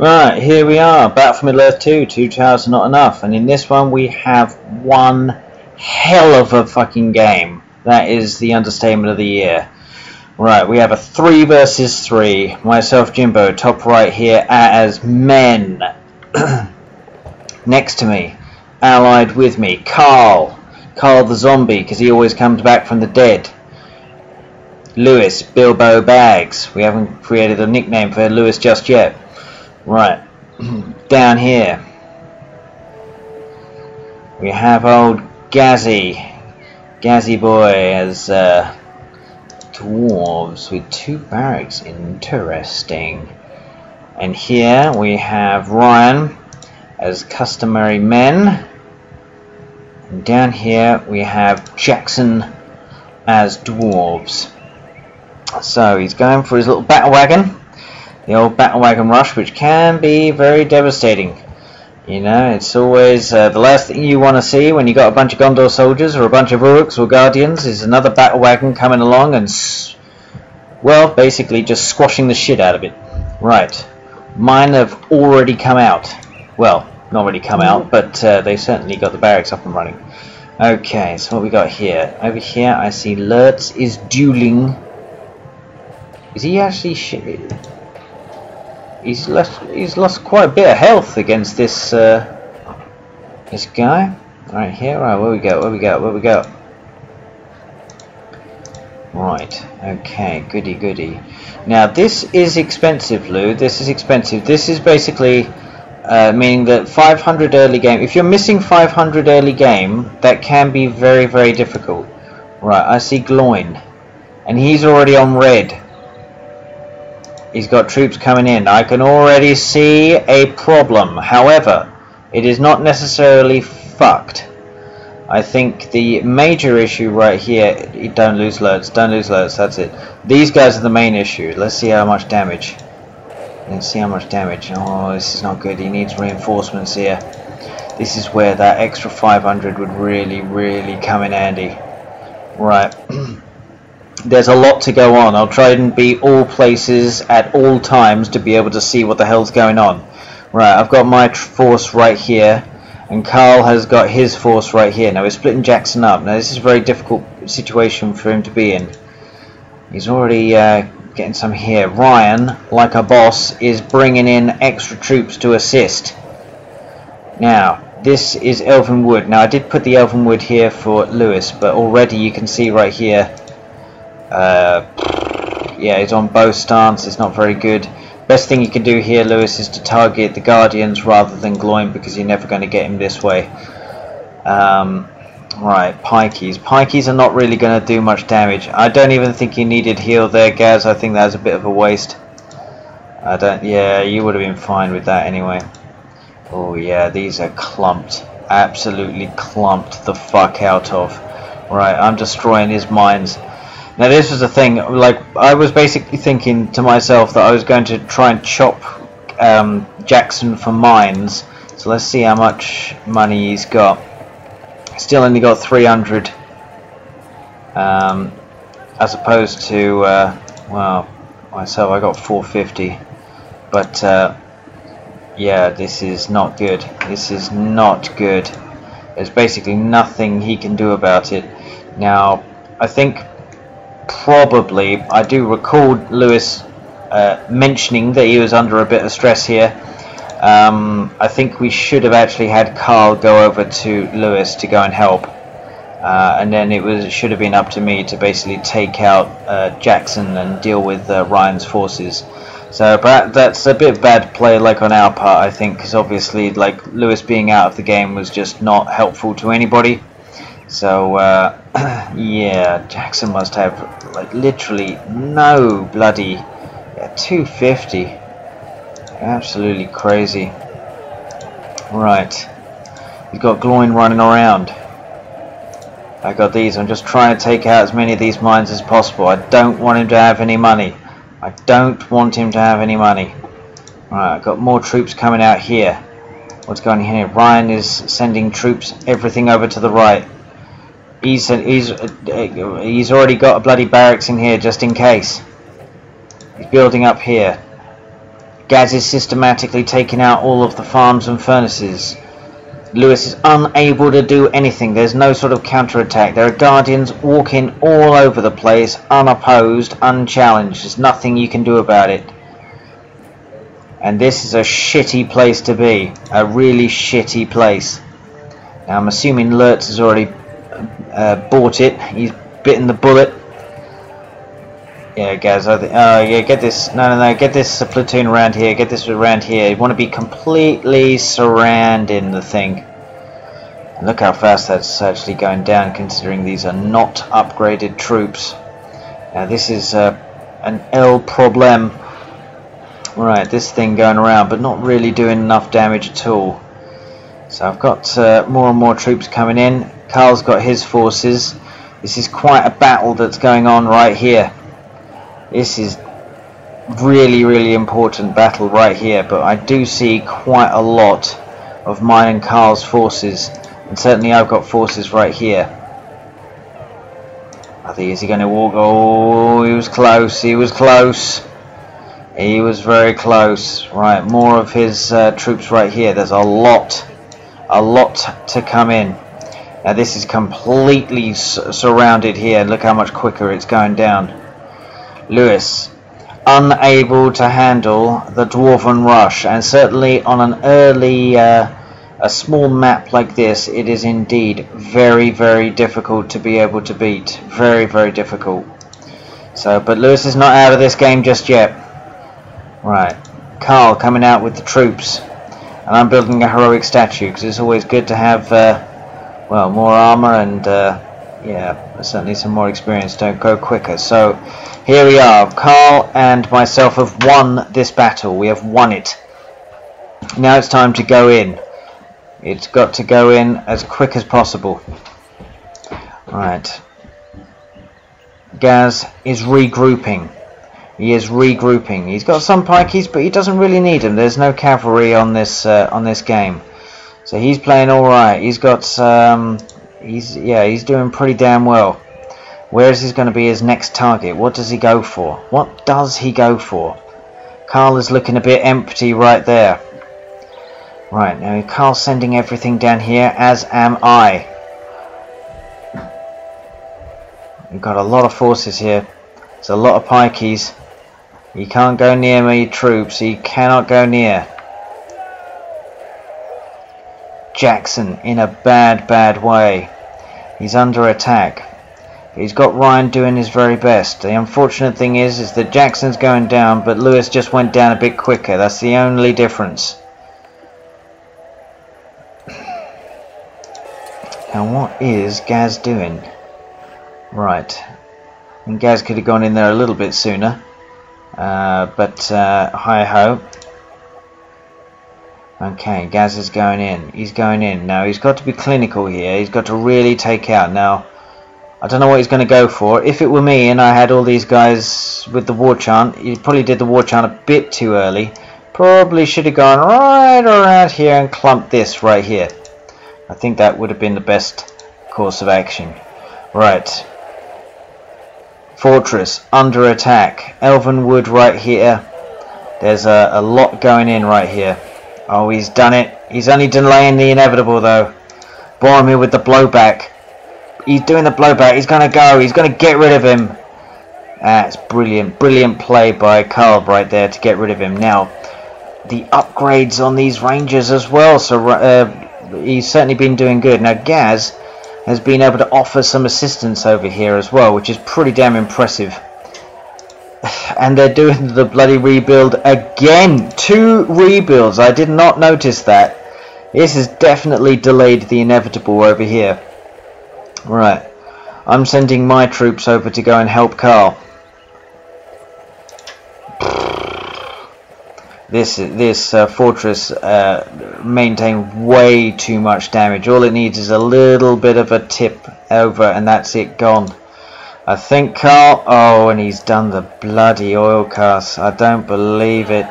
Right, here we are, Battle for Middle Earth 2, Two Towers are not enough, and in this one we have one hell of a fucking game. That is the understatement of the year. Right, we have a 3 versus 3, myself Jimbo, top right here as men. Next to me, allied with me, Carl. Carl the zombie, because he always comes back from the dead. Lewis, Bilbo Bags. We haven't created a nickname for Lewis just yet. Right, down here we have old Gazzy, Gazzy boy as uh, dwarves with two barracks. Interesting. And here we have Ryan as customary men. And down here we have Jackson as dwarves. So he's going for his little battle wagon the old battle wagon rush, which can be very devastating. You know, it's always uh, the last thing you want to see when you got a bunch of Gondor soldiers or a bunch of Uruks or Guardians is another battle wagon coming along and, well, basically just squashing the shit out of it. Right. Mine have already come out. Well, not really come out, but uh, they certainly got the barracks up and running. Okay, so what we got here? Over here I see Lurtz is dueling. Is he actually... he's lost he's lost quite a bit of health against this uh, this guy. Right here, right where we go, where we go, where we go. Right, okay, goody goody. Now this is expensive, Lou. This is expensive. This is basically uh, meaning that 500 early game. If you're missing 500 early game, that can be very very difficult. Right, I see Gloin, and he's already on red. He's got troops coming in. I can already see a problem. However, it is not necessarily fucked. I think the major issue right here, don't lose loads, don't lose loads, that's it. These guys are the main issue. Let's see how much damage. Let's see how much damage. Oh, this is not good. He needs reinforcements here. This is where that extra 500 would really, really come in handy. Right. there's a lot to go on. I'll try and be all places at all times to be able to see what the hell's going on. Right, I've got my force right here, and Carl has got his force right here. Now we're splitting Jackson up. Now this is a very difficult situation for him to be in. He's already uh, getting some here. Ryan, like a boss, is bringing in extra troops to assist. Now, this is Elven Wood. Now I did put the Elven Wood here for Lewis, but already you can see right here uh, yeah, he's on both stance. It's not very good. Best thing you can do here, Lewis, is to target the Guardians rather than Gloin because you're never going to get him this way. Um, right, Pikeys. Pikeys are not really going to do much damage. I don't even think you needed heal there, Gaz. I think that was a bit of a waste. I don't. Yeah, you would have been fine with that anyway. Oh yeah, these are clumped. Absolutely clumped the fuck out of. Right, I'm destroying his mines. Now this was the thing, like I was basically thinking to myself that I was going to try and chop um, Jackson for mines. So let's see how much money he's got. Still only got 300, um, as opposed to uh, well myself I got 450. But uh, yeah, this is not good. This is not good. There's basically nothing he can do about it. Now I think probably, I do recall Lewis uh, mentioning that he was under a bit of stress here. Um, I think we should have actually had Carl go over to Lewis to go and help. Uh, and then it was it should have been up to me to basically take out uh, Jackson and deal with uh, Ryan's forces. So but that's a bit bad play, like on our part, I think, because obviously, like Lewis being out of the game was just not helpful to anybody. So, uh, yeah, Jackson must have, like, literally no bloody... Yeah, 250. Absolutely crazy. Right. He's got Gloin running around. I got these. I'm just trying to take out as many of these mines as possible. I don't want him to have any money. I don't want him to have any money. Right, I've got more troops coming out here. What's going on here? Ryan is sending troops everything over to the right. He's uh, he's uh, he's already got a bloody barracks in here just in case. He's building up here. Gaz is systematically taking out all of the farms and furnaces. Lewis is unable to do anything. There's no sort of counterattack. There are guardians walking all over the place, unopposed, unchallenged. There's nothing you can do about it. And this is a shitty place to be. A really shitty place. Now I'm assuming Lurtz has already uh, bought it. He's bitten the bullet. Yeah, guys. I think. Oh, yeah. Get this. No, no, no. Get this platoon around here. Get this around here. You want to be completely surrounding the thing. look how fast that's actually going down, considering these are not upgraded troops. Now this is uh, an L problem. Right, this thing going around, but not really doing enough damage at all. So I've got uh, more and more troops coming in. Carl's got his forces. This is quite a battle that's going on right here. This is really, really important battle right here, but I do see quite a lot of mine and Carl's forces, and certainly I've got forces right here. I think is he going to walk? Oh, he was close. He was close. He was very close. Right, more of his uh, troops right here. There's a lot, a lot to come in. Now this is completely surrounded here. Look how much quicker it's going down. Lewis, unable to handle the Dwarven Rush, and certainly on an early, uh, a small map like this, it is indeed very, very difficult to be able to beat. Very, very difficult. So, but Lewis is not out of this game just yet. Right, Carl coming out with the troops, and I'm building a heroic statue because it's always good to have, uh, well, more armor and. Uh, yeah, certainly some more experience don't go quicker. So here we are. Carl and myself have won this battle. We have won it. Now it's time to go in. It's got to go in as quick as possible. Right. Gaz is regrouping. He is regrouping. He's got some pikeys, but he doesn't really need them. There's no cavalry on this uh, on this game, so he's playing all right. He's got um, He's yeah, he's doing pretty damn well. Where is he going to be his next target? What does he go for? What does he go for? Carl is looking a bit empty right there. Right, now Carl's sending everything down here, as am I. We've got a lot of forces here. It's a lot of pikeys. He can't go near me troops. He cannot go near. Jackson in a bad, bad way. He's under attack. He's got Ryan doing his very best. The unfortunate thing is, is that Jackson's going down, but Lewis just went down a bit quicker. That's the only difference. Now what is Gaz doing? Right. And Gaz could have gone in there a little bit sooner. Uh, but uh, hi ho. Okay, Gaz is going in. He's going in. Now, he's got to be clinical here. He's got to really take out. Now, I don't know what he's going to go for. If it were me and I had all these guys with the war chant, he probably did the war chant a bit too early. Probably should have gone right around here and clumped this right here. I think that would have been the best course of action. Right. Fortress under attack. Elvenwood right here. There's a, a lot going in right here. Oh, he's done it. He's only delaying the inevitable, though. Boromir with the blowback. He's doing the blowback. He's going to go. He's going to get rid of him. That's brilliant. Brilliant play by Carl right there to get rid of him. Now, the upgrades on these Rangers as well. So uh, he's certainly been doing good. Now, Gaz has been able to offer some assistance over here as well, which is pretty damn impressive and they're doing the bloody rebuild again. Two rebuilds. I did not notice that. This has definitely delayed the inevitable over here. Right. I'm sending my troops over to go and help Carl. This this uh, fortress uh, maintained way too much damage. All it needs is a little bit of a tip over, and that's it gone. I think Carl... Oh, and he's done the bloody oil cast. I don't believe it.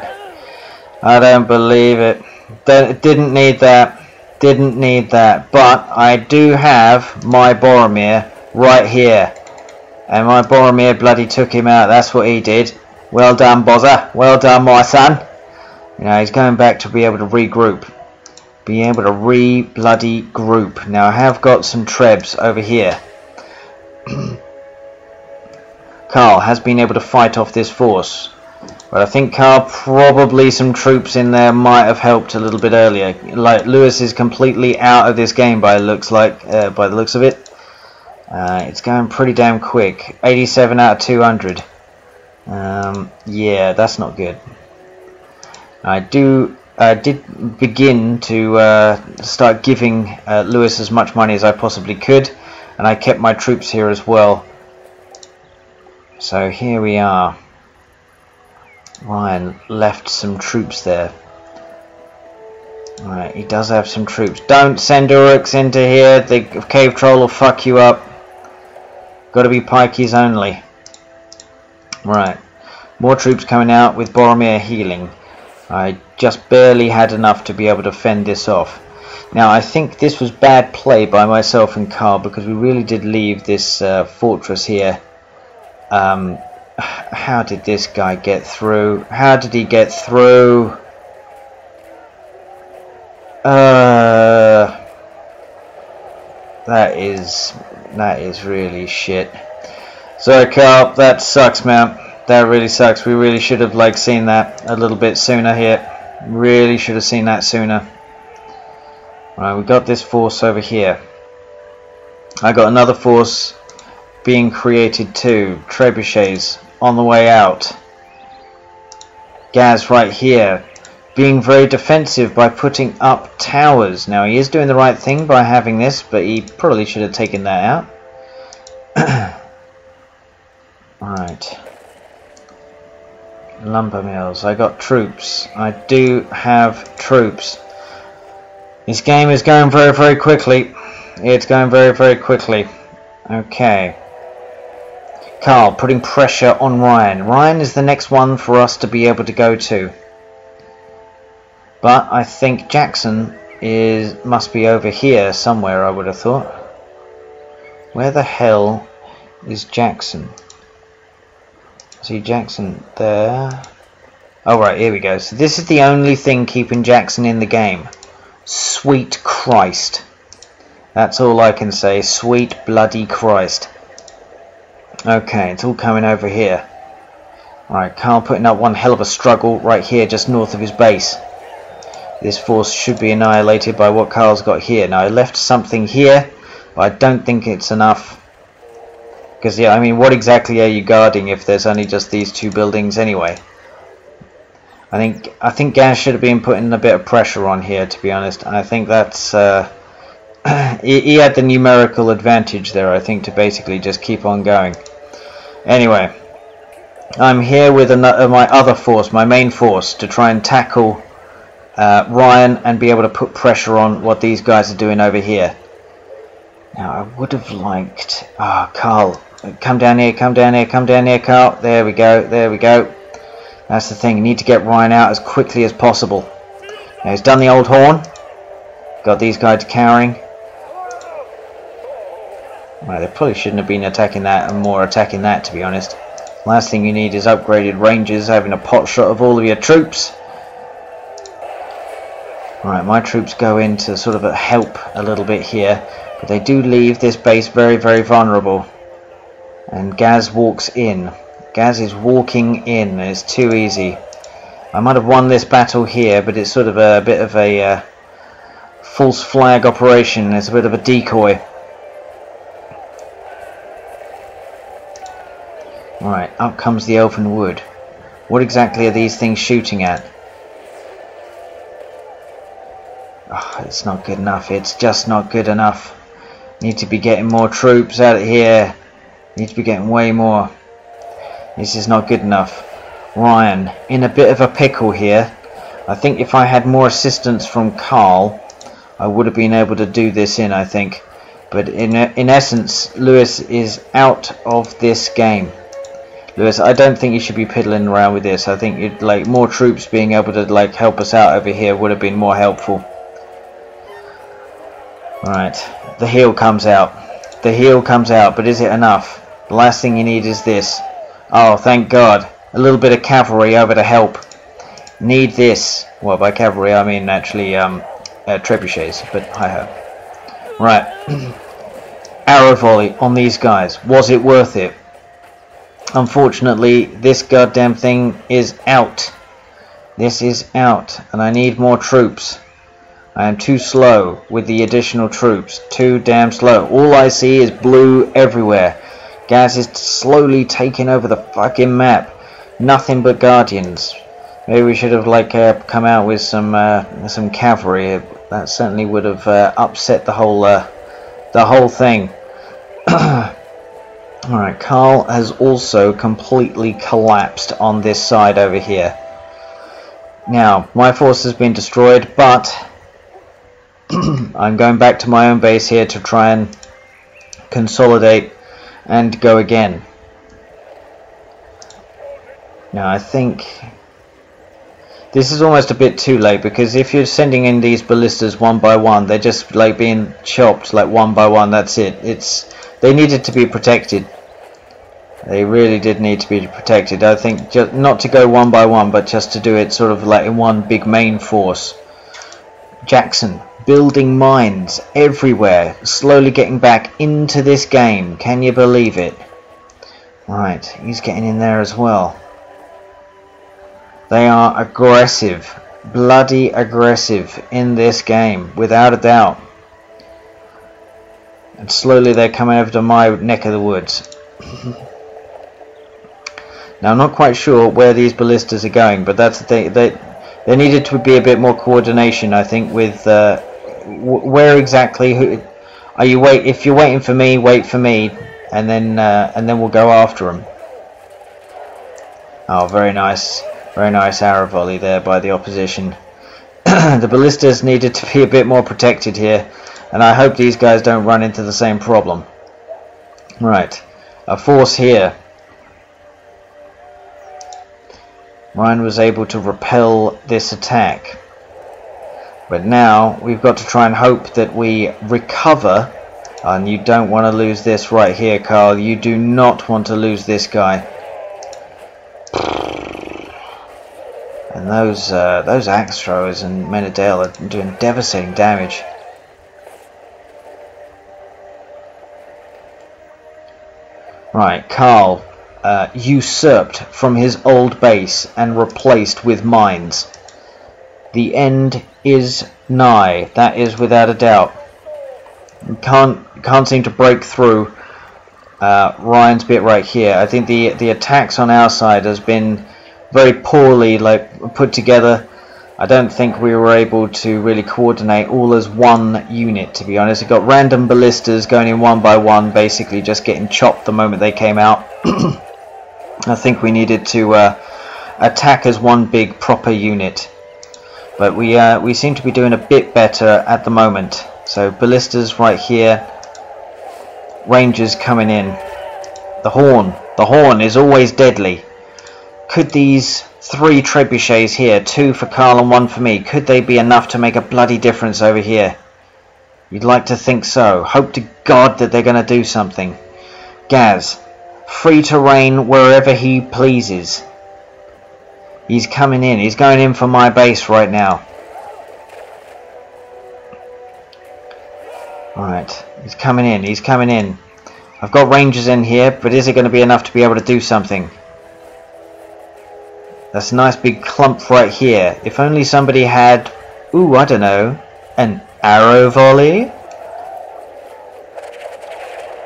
I don't believe it. Didn't need that. Didn't need that. But I do have my Boromir right here. And my Boromir bloody took him out. That's what he did. Well done, Bozza. Well done, my son. You know, he's going back to be able to regroup. Be able to re-bloody group. Now I have got some trebs over here. Carl has been able to fight off this force. But I think Carl probably some troops in there might have helped a little bit earlier. Like Lewis is completely out of this game by looks like uh, by the looks of it. Uh, it's going pretty damn quick. 87 out of 200. Um, yeah, that's not good. I do uh, did begin to uh, start giving uh, Lewis as much money as I possibly could, and I kept my troops here as well. So here we are. Ryan left some troops there. Right, he does have some troops. Don't send Uruks into here. The cave troll will fuck you up. Got to be pikeys only. Right. More troops coming out with Boromir healing. I just barely had enough to be able to fend this off. Now I think this was bad play by myself and Carl because we really did leave this uh, fortress here. Um, how did this guy get through? How did he get through? Uh, that is that is really shit. So Carl. That sucks, man. That really sucks. We really should have like seen that a little bit sooner here. Really should have seen that sooner. Right, we got this force over here. I got another force being created too. Trebuchets on the way out. Gaz right here being very defensive by putting up towers. Now he is doing the right thing by having this, but he probably should have taken that out. right. Lumber mills. I got troops. I do have troops. This game is going very, very quickly. It's going very, very quickly. Okay. Carl putting pressure on Ryan. Ryan is the next one for us to be able to go to. But I think Jackson is must be over here somewhere I would have thought. Where the hell is Jackson? See Jackson there. Oh right, here we go. So this is the only thing keeping Jackson in the game. Sweet Christ. That's all I can say. Sweet bloody Christ. Okay, it's all coming over here. Alright, Carl putting up one hell of a struggle right here just north of his base. This force should be annihilated by what Carl's got here. Now I left something here, but I don't think it's enough. Because yeah, I mean, what exactly are you guarding if there's only just these two buildings anyway? I think I think Gaz should have been putting a bit of pressure on here, to be honest. And I think that's uh, he, he had the numerical advantage there. I think to basically just keep on going. Anyway, I'm here with another, my other force, my main force, to try and tackle uh, Ryan and be able to put pressure on what these guys are doing over here. Now, I would have liked... Ah, oh, Carl, come down here, come down here, come down here, Carl. There we go, there we go. That's the thing, you need to get Ryan out as quickly as possible. Now, he's done the old horn. Got these guys cowering. Well, they probably shouldn't have been attacking that and more attacking that, to be honest. Last thing you need is upgraded rangers having a pot shot of all of your troops. Right, my troops go in to sort of help a little bit here, but they do leave this base very, very vulnerable. And Gaz walks in. Gaz is walking in, it's too easy. I might have won this battle here, but it's sort of a, a bit of a uh, false flag operation, it's a bit of a decoy. Right, up comes the Elvenwood. What exactly are these things shooting at? Oh, it's not good enough. It's just not good enough. Need to be getting more troops out of here. Need to be getting way more. This is not good enough. Ryan, in a bit of a pickle here. I think if I had more assistance from Carl, I would have been able to do this in, I think. But in, in essence, Lewis is out of this game. I don't think you should be piddling around with this. I think like more troops being able to like help us out over here would have been more helpful. Right, the heal comes out. The heal comes out, but is it enough? The last thing you need is this. Oh, thank God. A little bit of cavalry over to help. Need this. Well, by cavalry I mean actually um, uh, trebuchets, but hi-ho. Right. Arrow volley on these guys. Was it worth it? Unfortunately, this goddamn thing is out. This is out, and I need more troops. I am too slow with the additional troops. Too damn slow. All I see is blue everywhere. Gaz is slowly taking over the fucking map. Nothing but guardians. Maybe we should have like uh, come out with some uh, some cavalry. That certainly would have uh, upset the whole uh, the whole thing. Alright, Carl has also completely collapsed on this side over here. Now, my force has been destroyed, but I'm going back to my own base here to try and consolidate and go again. Now, I think this is almost a bit too late because if you're sending in these ballistas one by one, they're just like being chopped like one by one. That's it. It's they needed to be protected. They really did need to be protected. I think just not to go one by one, but just to do it sort of like in one big main force. Jackson building mines everywhere, slowly getting back into this game. Can you believe it? Right, he's getting in there as well. They are aggressive, bloody aggressive in this game, without a doubt. And slowly they're coming over to my neck of the woods. now I'm not quite sure where these ballistas are going, but that's the thing. They, there needed to be a bit more coordination, I think, with uh, where exactly. Who, are you wait? If you're waiting for me, wait for me, and then uh, and then we'll go after them. Oh, very nice. Very nice arrow volley there by the opposition. the ballistas needed to be a bit more protected here, and I hope these guys don't run into the same problem. Right, a force here. Ryan was able to repel this attack. But now we've got to try and hope that we recover. And you don't want to lose this right here, Carl. You do not want to lose this guy. And those uh, those axe throwers and Menadale are doing devastating damage. Right, Carl, uh, usurped from his old base and replaced with mines. The end is nigh, that is without a doubt. Can't can't seem to break through uh, Ryan's bit right here. I think the the attacks on our side has been very poorly like put together. I don't think we were able to really coordinate all as one unit to be honest. We've got random ballistas going in one by one basically just getting chopped the moment they came out. I think we needed to uh, attack as one big proper unit. But we uh, we seem to be doing a bit better at the moment. So ballistas right here. Rangers coming in. The horn. The horn is always deadly. Could these three trebuchets here, two for Carl and one for me, could they be enough to make a bloody difference over here? You'd like to think so. Hope to God that they're going to do something. Gaz, free to reign wherever he pleases. He's coming in. He's going in for my base right now. Right, he's coming in. He's coming in. I've got rangers in here, but is it going to be enough to be able to do something? That's a nice big clump right here. If only somebody had, ooh, I don't know, an arrow volley?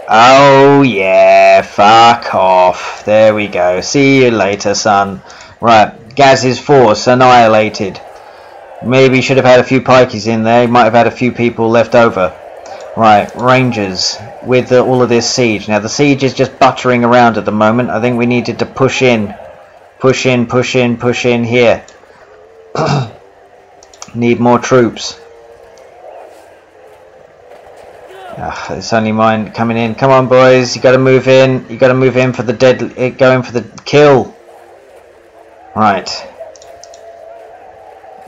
Oh yeah, fuck off. There we go. See you later, son. Right, Gaz's force annihilated. Maybe should have had a few pikeys in there. Might have had a few people left over. Right, Rangers with the, all of this siege. Now the siege is just buttering around at the moment. I think we needed to push in Push in, push in, push in here. Need more troops. Ugh, it's only mine coming in. Come on, boys. You got to move in. You got to move in for the dead. Eh, go in for the kill. Right.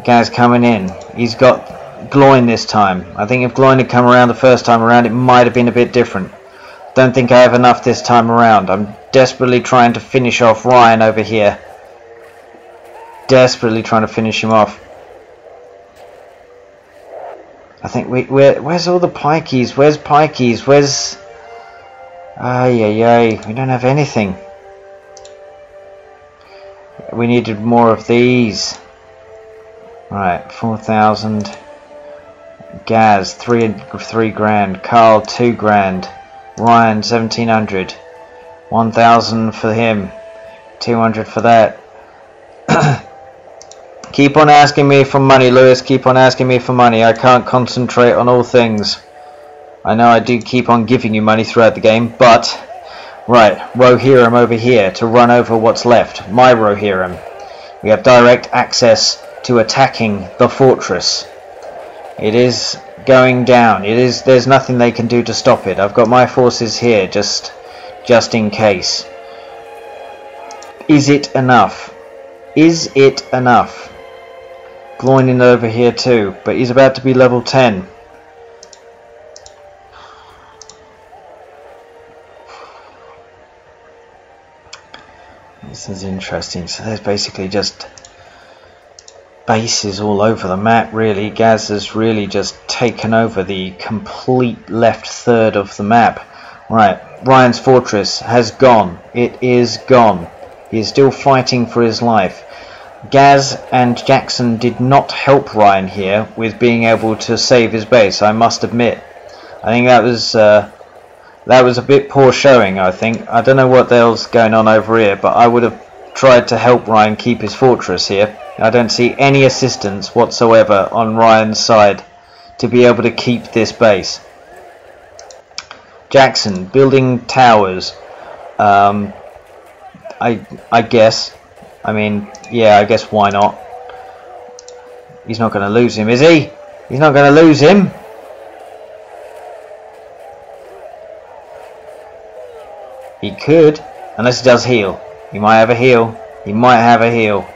Guy's coming in. He's got Gloin this time. I think if Gloin had come around the first time around, it might have been a bit different. Don't think I have enough this time around. I'm desperately trying to finish off Ryan over here. Desperately trying to finish him off. I think we where where's all the pikeys? Where's pikeys? Where's Ay ay ay, we don't have anything. We needed more of these. Right, four thousand. Gaz, three three grand. Carl, two grand. Ryan, seventeen hundred. One thousand for him. Two hundred for that. keep on asking me for money, Lewis. Keep on asking me for money. I can't concentrate on all things. I know I do keep on giving you money throughout the game, but... Right, Rohirrim over here to run over what's left. My Rohirrim. We have direct access to attacking the fortress. It is going down. It is. There's nothing they can do to stop it. I've got my forces here just, just in case. Is it enough? Is it enough? Gloinin over here too, but he's about to be level 10. This is interesting. So there's basically just bases all over the map really. Gaz has really just taken over the complete left third of the map. Right, Ryan's fortress has gone. It is gone. He is still fighting for his life. Gaz and Jackson did not help Ryan here with being able to save his base, I must admit. I think that was uh, that was a bit poor showing, I think. I don't know what else going on over here, but I would have tried to help Ryan keep his fortress here. I don't see any assistance whatsoever on Ryan's side to be able to keep this base. Jackson building towers. Um, I I guess. I mean, yeah, I guess why not? He's not going to lose him, is he? He's not going to lose him. He could, unless he does heal. He might have a heal. He might have a heal.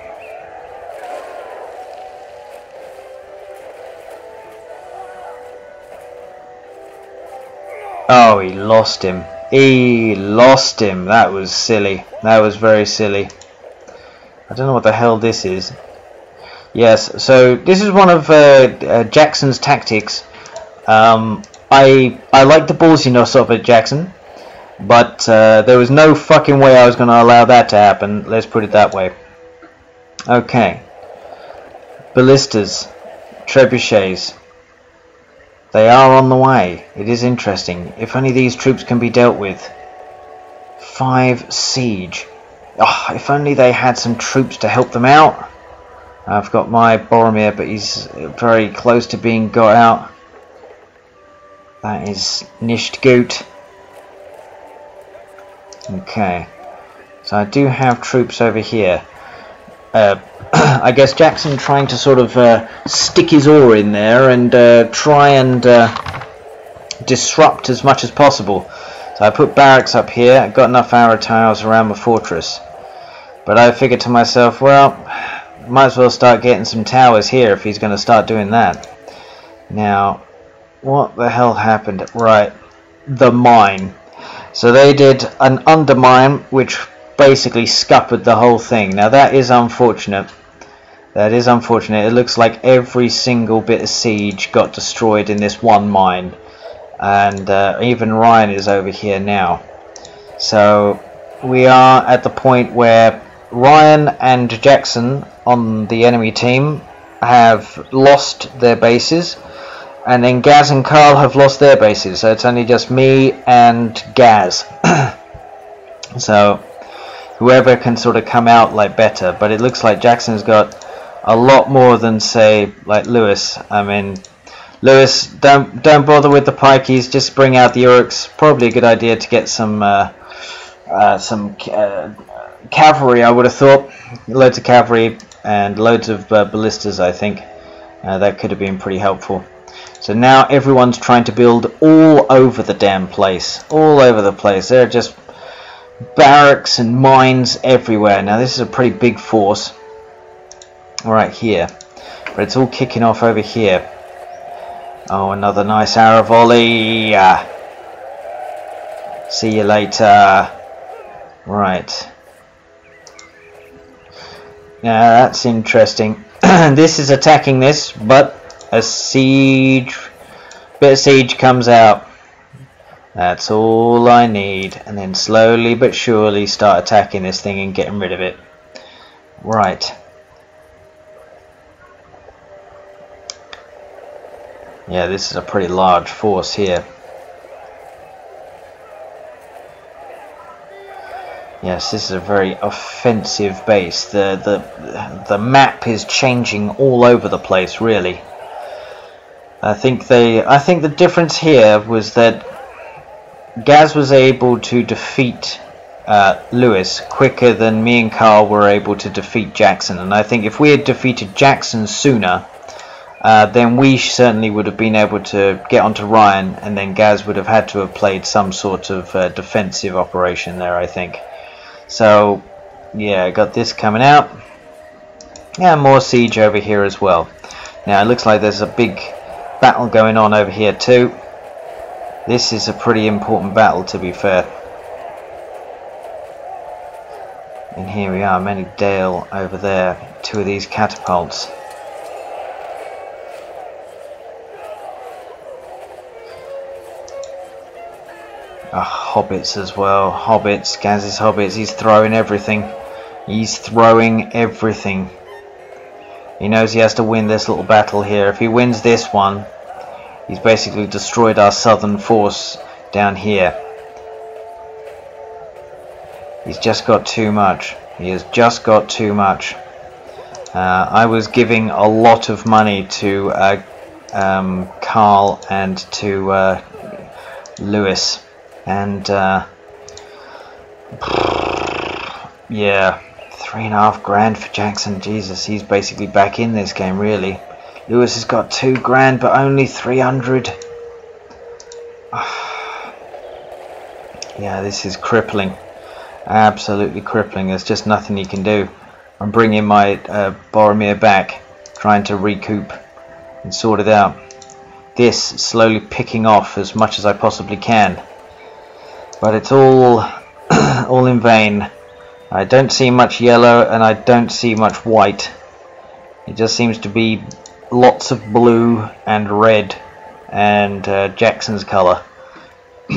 Oh, he lost him. He lost him. That was silly. That was very silly. I don't know what the hell this is. Yes, so this is one of uh, uh, Jackson's tactics. Um, I I like the ballsiness of it, Jackson, but uh, there was no fucking way I was going to allow that to happen. Let's put it that way. Okay. Ballistas, trebuchets, they are on the way. It is interesting. If only these troops can be dealt with. Five siege. Oh, if only they had some troops to help them out. I've got my Boromir, but he's very close to being got out. That is Nisht Goot. Okay. So I do have troops over here. Uh, I guess Jackson trying to sort of uh, stick his oar in there and uh, try and uh, disrupt as much as possible. So I put barracks up here, I've got enough arrow towers around the fortress. But I figured to myself, well, might as well start getting some towers here if he's going to start doing that. Now, what the hell happened? Right, the mine. So they did an undermine, which basically scuppered the whole thing. Now that is unfortunate. That is unfortunate. It looks like every single bit of siege got destroyed in this one mine. And uh, even Ryan is over here now. So we are at the point where Ryan and Jackson on the enemy team have lost their bases. And then Gaz and Carl have lost their bases. So it's only just me and Gaz. so whoever can sort of come out like better. But it looks like Jackson's got a lot more than say like Lewis. I mean, Lewis, don't don't bother with the pikeys. Just bring out the Uruks. Probably a good idea to get some uh, uh, some uh, cavalry. I would have thought loads of cavalry and loads of uh, ballistas. I think uh, that could have been pretty helpful. So now everyone's trying to build all over the damn place, all over the place. There are just barracks and mines everywhere. Now this is a pretty big force right here. But it's all kicking off over here. Oh, another nice arrow volley. See you later. Right. Now that's interesting. this is attacking this, but a siege, bit of siege comes out. That's all I need. And then slowly but surely start attacking this thing and getting rid of it. Right. Yeah, this is a pretty large force here. Yes, this is a very offensive base. The the the map is changing all over the place, really. I think they I think the difference here was that Gaz was able to defeat uh, Lewis quicker than me and Carl were able to defeat Jackson. And I think if we had defeated Jackson sooner, uh, then we certainly would have been able to get onto Ryan, and then Gaz would have had to have played some sort of uh, defensive operation there, I think. So, yeah, got this coming out. And more siege over here as well. Now, it looks like there's a big battle going on over here too. This is a pretty important battle, to be fair. And here we are, Many Dale over there. Two of these catapults. Uh, hobbits as well. Hobbits, Gaz's hobbits. He's throwing everything. He's throwing everything. He knows he has to win this little battle here. If he wins this one, he's basically destroyed our southern force down here. He's just got too much. He has just got too much. Uh, I was giving a lot of money to uh, um, Carl and to uh, Lewis and uh, yeah, three and a half grand for Jackson. Jesus, he's basically back in this game, really. Lewis has got two grand, but only 300. yeah, this is crippling. Absolutely crippling. There's just nothing he can do. I'm bringing my uh, Boromir back, trying to recoup and sort it out. This slowly picking off as much as I possibly can but it's all all in vain. I don't see much yellow and I don't see much white. It just seems to be lots of blue and red and uh, Jackson's color.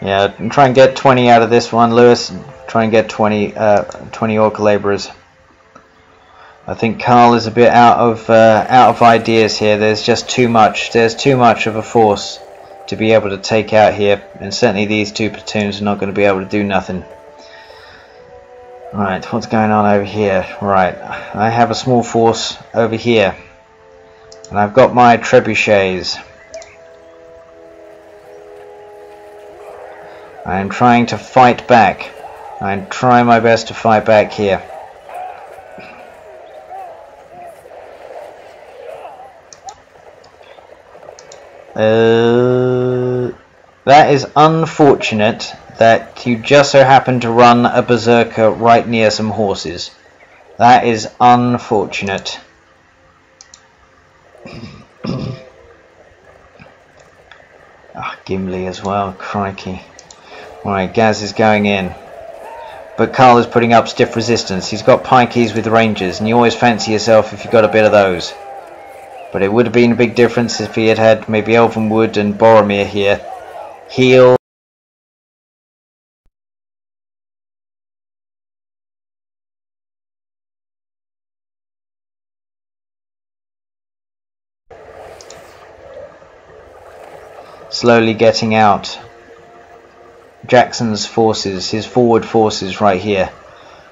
yeah, try and get 20 out of this one, Lewis. Try and get 20, uh, 20 Orc laborers. I think Carl is a bit out of uh, out of ideas here. There's just too much. There's too much of a force to be able to take out here and certainly these two platoons are not going to be able to do nothing. Right what's going on over here? Right I have a small force over here and I've got my trebuchets. I'm trying to fight back. I'm trying my best to fight back here. Uh, that is unfortunate that you just so happen to run a berserker right near some horses. That is unfortunate. ah, Gimli as well, crikey. Right, Gaz is going in. But Carl is putting up stiff resistance. He's got pikeys with rangers, and you always fancy yourself if you've got a bit of those. But it would have been a big difference if he had had maybe Elvenwood and Boromir here. Heal. Slowly getting out Jackson's forces, his forward forces right here.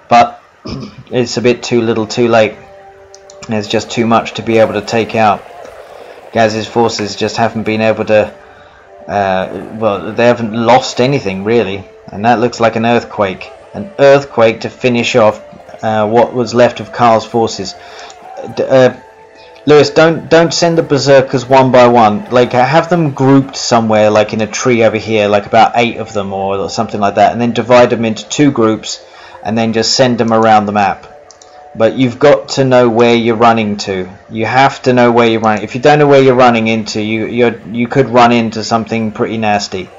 But it's a bit too little too late. There's just too much to be able to take out. Gaz's forces just haven't been able to. Uh, well, they haven't lost anything really, and that looks like an earthquake. An earthquake to finish off uh, what was left of Carl's forces. Uh, Lewis, don't don't send the berserkers one by one. Like have them grouped somewhere, like in a tree over here, like about eight of them or something like that, and then divide them into two groups, and then just send them around the map but you've got to know where you're running to. You have to know where you're running. If you don't know where you're running into, you you you could run into something pretty nasty.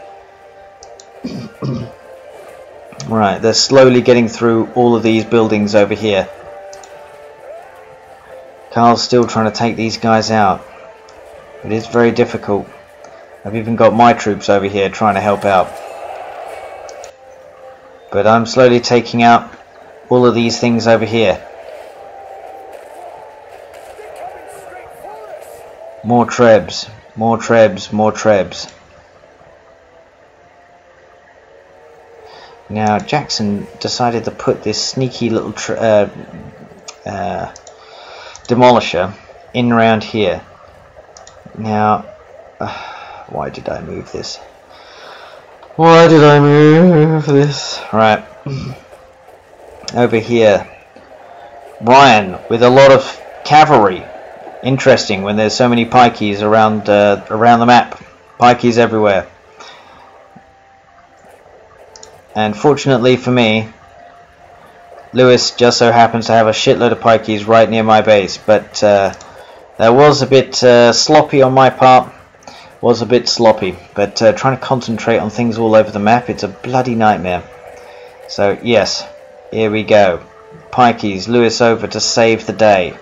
Right, they're slowly getting through all of these buildings over here. Carl's still trying to take these guys out. It is very difficult. I've even got my troops over here trying to help out. But I'm slowly taking out all of these things over here. More trebs, more trebs, more trebs. Now Jackson decided to put this sneaky little uh, uh, demolisher in round here. Now, uh, why did I move this? Why did I move this? Right. Over here. Ryan with a lot of cavalry. Interesting when there's so many pikeys around uh, around the map. Pikeys everywhere. And fortunately for me, Lewis just so happens to have a shitload of pikeys right near my base. But uh, that was a bit uh, sloppy on my part. Was a bit sloppy. But uh, trying to concentrate on things all over the map, it's a bloody nightmare. So yes, here we go. Pikeys, Lewis over to save the day.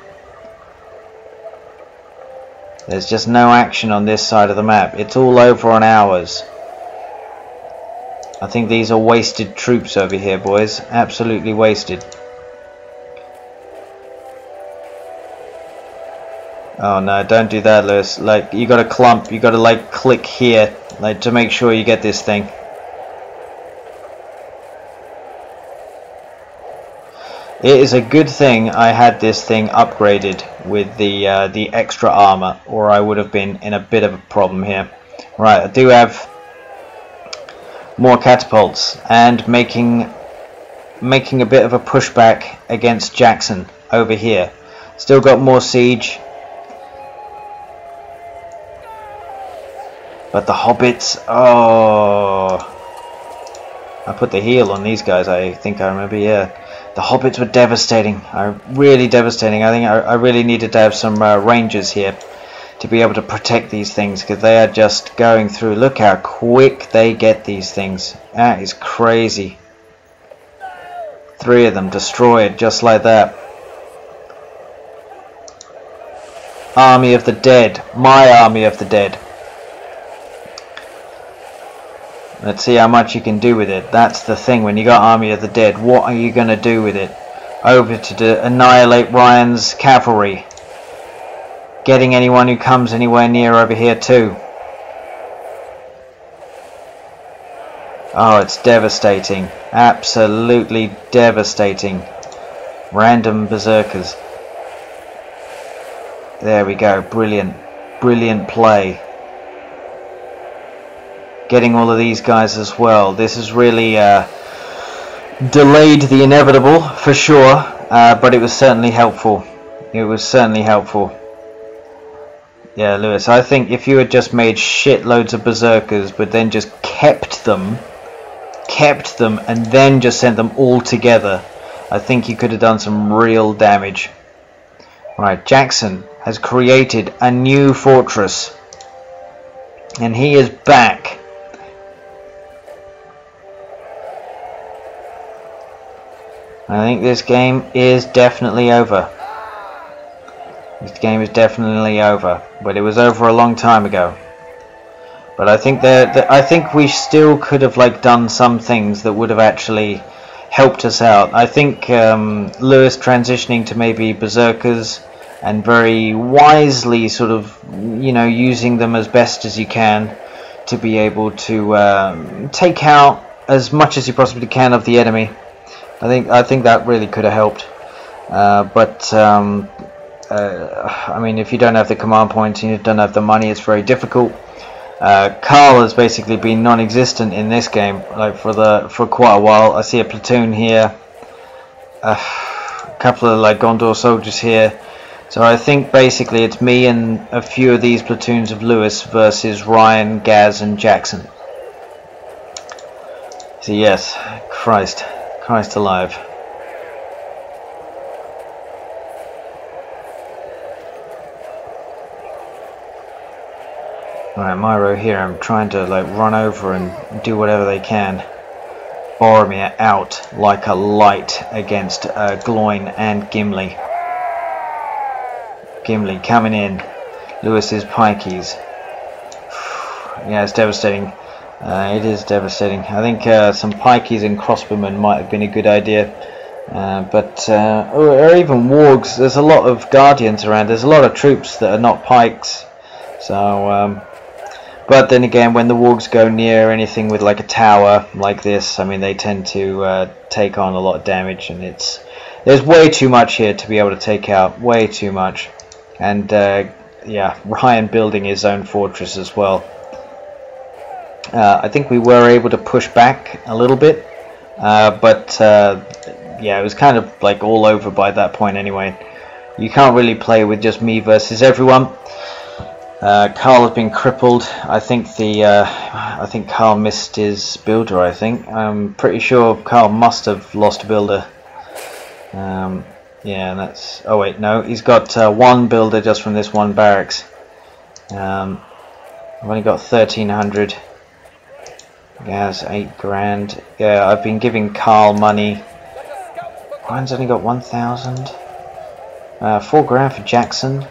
There's just no action on this side of the map. It's all over on ours. I think these are wasted troops over here, boys. Absolutely wasted. Oh no, don't do that, Lewis. Like, you gotta clump, you gotta like click here, like to make sure you get this thing. It is a good thing I had this thing upgraded with the uh, the extra armor, or I would have been in a bit of a problem here. Right, I do have more catapults and making making a bit of a pushback against Jackson over here. Still got more siege. But the hobbits, oh. I put the heal on these guys, I think I remember, yeah. The hobbits were devastating, uh, really devastating. I think I, I really needed to have some uh, rangers here to be able to protect these things because they are just going through. Look how quick they get these things. That is crazy. Three of them destroyed just like that. Army of the Dead. My Army of the Dead. Let's see how much you can do with it. That's the thing. When you got Army of the Dead, what are you going to do with it? Over to annihilate Ryan's cavalry getting anyone who comes anywhere near over here too. Oh, it's devastating. Absolutely devastating. Random berserkers. There we go. Brilliant. Brilliant play. Getting all of these guys as well. This has really uh, delayed the inevitable, for sure. Uh, but it was certainly helpful. It was certainly helpful. Yeah, Lewis, I think if you had just made shitloads of berserkers, but then just kept them, kept them, and then just sent them all together, I think you could have done some real damage. Right, Jackson has created a new fortress. And he is back. I think this game is definitely over. This game is definitely over, but it was over a long time ago. But I think that I think we still could have like done some things that would have actually helped us out. I think um, Lewis transitioning to maybe berserkers and very wisely sort of you know using them as best as you can to be able to um, take out as much as you possibly can of the enemy. I think I think that really could have helped. Uh, but um, uh, I mean, if you don't have the command points and you don't have the money, it's very difficult. Uh, Carl has basically been non-existent in this game, like for the for quite a while. I see a platoon here, a couple of like Gondor soldiers here. So I think basically it's me and a few of these platoons of Lewis versus Ryan, Gaz, and Jackson. So yes, Christ, Christ alive. Right, Myro here, I'm trying to like run over and do whatever they can. Boromir out like a light against uh, Gloin and Gimli. Gimli coming in. Lewis's pikeys. yeah, it's devastating. Uh, it is devastating. I think uh, some pikeys and crossbowmen might have been a good idea. Uh, but, uh, or, even wargs, there's a lot of guardians around. There's a lot of troops that are not pikes. So, um, but then again, when the wargs go near anything with like a tower like this, I mean, they tend to uh, take on a lot of damage, and it's there's way too much here to be able to take out. Way too much, and uh, yeah, Ryan building his own fortress as well. Uh, I think we were able to push back a little bit, uh, but uh, yeah, it was kind of like all over by that point anyway. You can't really play with just me versus everyone. Uh, Carl has been crippled. I think the uh, I think Carl missed his builder. I think I'm pretty sure Carl must have lost a builder. Um, yeah, that's. Oh wait, no, he's got uh, one builder just from this one barracks. Um, I've only got 1300. Gaz, eight grand. Yeah, I've been giving Carl money. Ryan's only got 1,000. Uh, four grand for Jackson.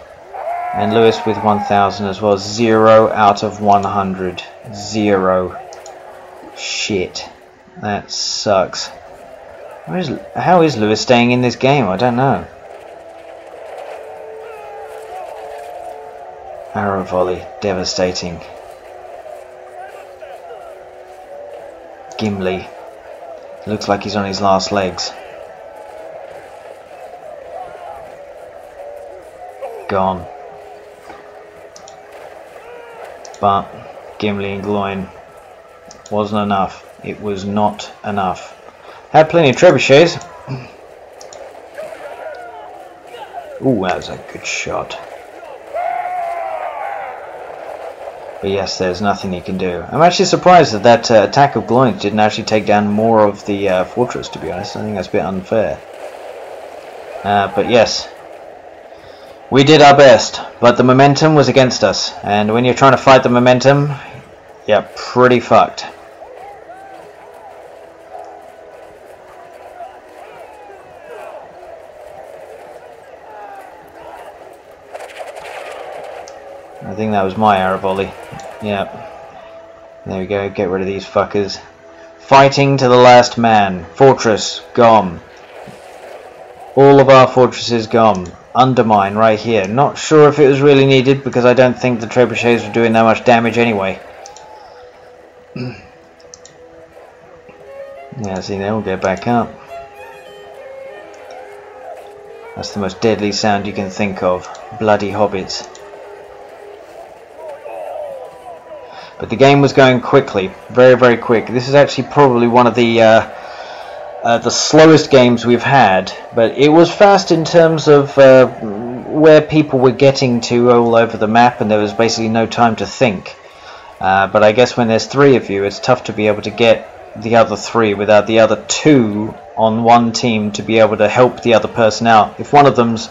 And Lewis with 1,000 as well. Zero out of 100. Zero. Shit. That sucks. Is, how is Lewis staying in this game? I don't know. Arrow volley. Devastating. Gimli. Looks like he's on his last legs. Gone. but Gimli and Gloin wasn't enough. It was not enough. Had plenty of trebuchets. Ooh, that was a good shot. But yes, there's nothing he can do. I'm actually surprised that that uh, attack of Gloin didn't actually take down more of the uh, fortress, to be honest. I think that's a bit unfair. Uh, but yes, we did our best, but the momentum was against us, and when you're trying to fight the momentum, you're pretty fucked. Think that was my arrow volley. Yep. There we go, get rid of these fuckers. Fighting to the last man. Fortress, gone. All of our fortresses gone undermine right here. Not sure if it was really needed because I don't think the trebuchets were doing that much damage anyway. yeah, see, they'll get back up. That's the most deadly sound you can think of. Bloody hobbits. But the game was going quickly. Very, very quick. This is actually probably one of the... Uh, uh, the slowest games we've had, but it was fast in terms of uh, where people were getting to all over the map, and there was basically no time to think. Uh, but I guess when there's three of you, it's tough to be able to get the other three without the other two on one team to be able to help the other person out. If one of them's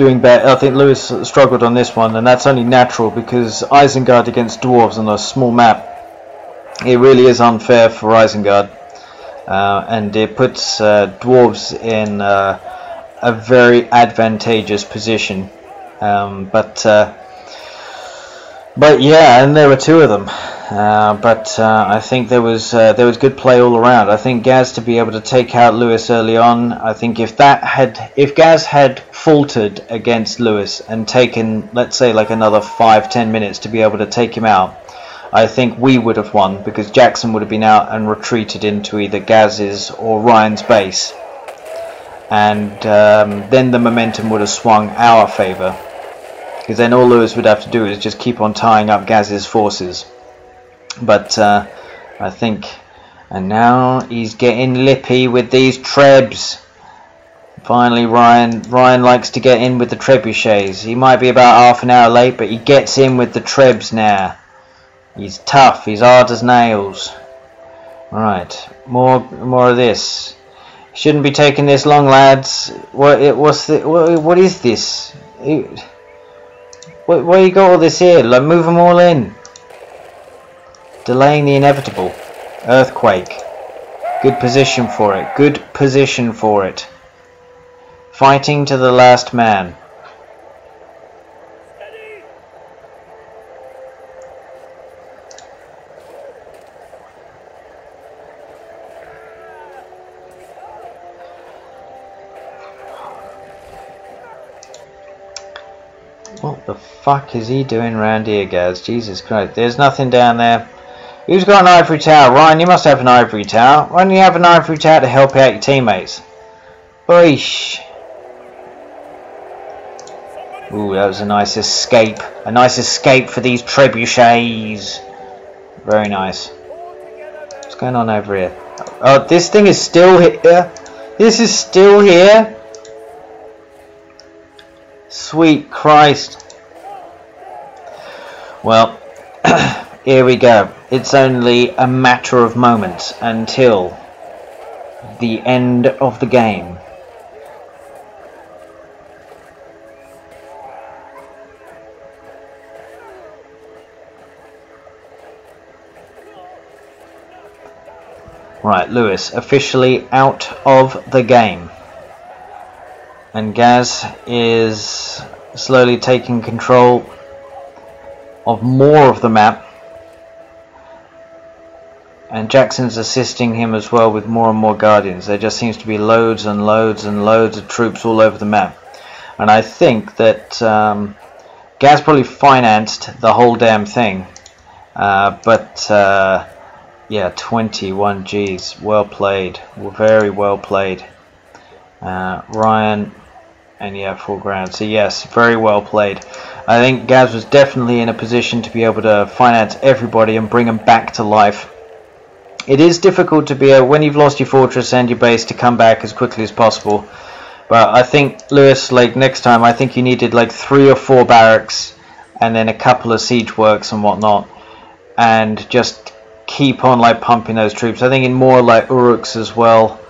doing bad, I think Lewis struggled on this one, and that's only natural because Isengard against dwarves on a small map, it really is unfair for Isengard uh, and it puts uh, dwarves in uh, a very advantageous position. Um, but but yeah, and there were two of them. Uh, but uh, I think there was uh, there was good play all around. I think Gaz to be able to take out Lewis early on. I think if that had if Gaz had faltered against Lewis and taken let's say like another five ten minutes to be able to take him out, I think we would have won because Jackson would have been out and retreated into either Gaz's or Ryan's base. And um, then the momentum would have swung our favour. Because then all Lewis would have to do is just keep on tying up Gaz's forces. But uh, I think... And now he's getting lippy with these trebs. Finally, Ryan Ryan likes to get in with the trebuchets. He might be about half an hour late, but he gets in with the trebs now. He's tough. He's hard as nails. Right, more more of this. Shouldn't be taking this long, lads. What what's the what, what is this? What why you got all this here? Like move them all in. Delaying the inevitable. Earthquake. Good position for it. Good position for it. Fighting to the last man. Fuck is he doing around here, guys? Jesus Christ. There's nothing down there. Who's got an ivory tower? Ryan, you must have an ivory tower. Why don't you have an ivory tower to help out your teammates? Oish. Ooh, that was a nice escape. A nice escape for these trebuchets. Very nice. What's going on over here? Oh, this thing is still here. This is still here. Sweet Christ. Well, here we go. It's only a matter of moments until the end of the game. Right, Lewis, officially out of the game. And Gaz is slowly taking control of more of the map. And Jackson's assisting him as well with more and more Guardians. There just seems to be loads and loads and loads of troops all over the map. And I think that um, Gaz probably financed the whole damn thing. Uh, but... Uh, yeah, 21 Gs. Well played. Very well played. Uh, Ryan, and yeah, full ground. So yes, very well played. I think Gaz was definitely in a position to be able to finance everybody and bring them back to life. It is difficult to be able, when you've lost your fortress and your base, to come back as quickly as possible. But I think Lewis, like next time, I think you needed like three or four barracks and then a couple of siege works and whatnot, and just keep on like pumping those troops. I think in more like Uruks as well,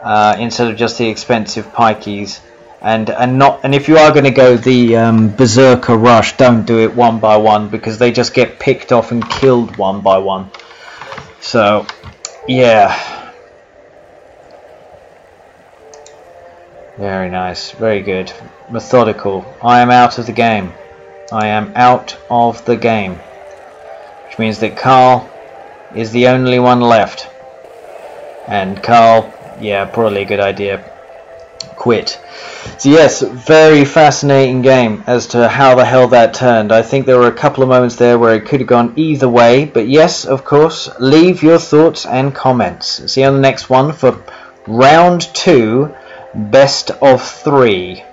uh, instead of just the expensive pikeys. And and not and if you are going to go the um, berserker rush, don't do it one by one because they just get picked off and killed one by one. So, yeah. Very nice, very good. Methodical. I am out of the game. I am out of the game. Which means that Carl is the only one left. And Carl, yeah, probably a good idea. Quit. So yes, very fascinating game as to how the hell that turned. I think there were a couple of moments there where it could have gone either way, but yes, of course, leave your thoughts and comments. See you on the next one for round two, best of three.